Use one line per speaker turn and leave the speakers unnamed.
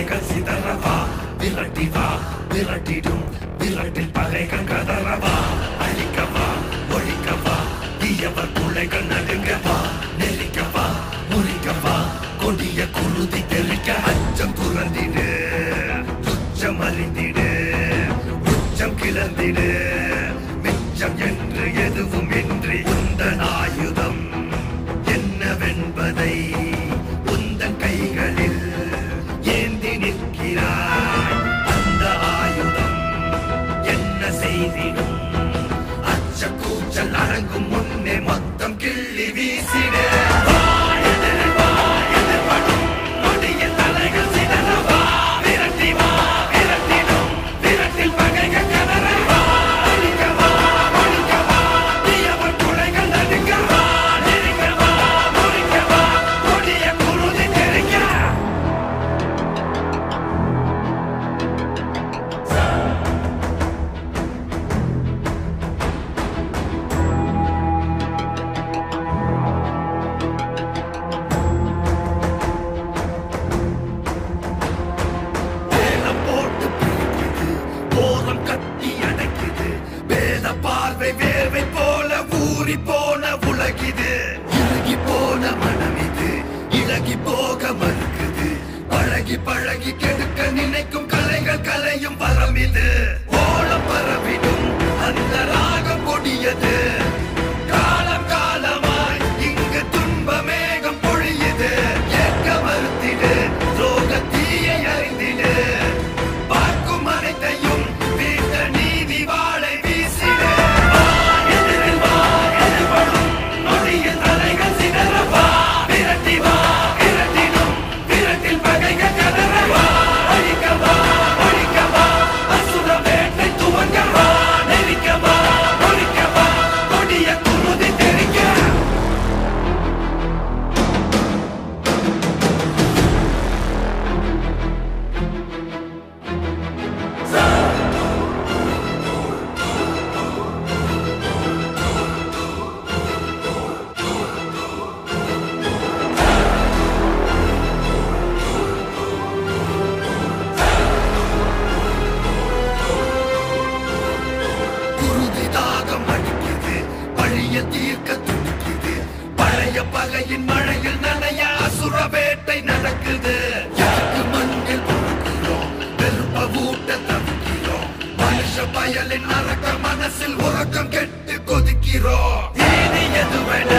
பகைகள் சிதறவா விரட்டி வா விரட்டிடும் விரட்டில் பகைகள் கதறவா அழிக்கவா ஒழிக்கவா தீயவர் பிள்ளைகள் நடுங்கவா நெறிக்கவா முறிக்கவா கொடிய குருதி தெரிக்க அச்சம் புரண்டின easy to ஊறி போன உலகிது. இலகி போன மனம் இது இலகி போக மறுக்குது. பழகி பழகி கெடுக்க நினைக்கும் பகையின் மழையில் நனைய அசுர வேட்டை நடக்குது. யாருக்கு மண்ணில் பொறுக்கிறோம்? வெறுப்ப ஊட்ட தவிக்கிறோம். மனுஷ பயலின் அரக்க மனசில் உறக்கம் கெட்டு கொதிக்கிறோம். நீதி எதுவென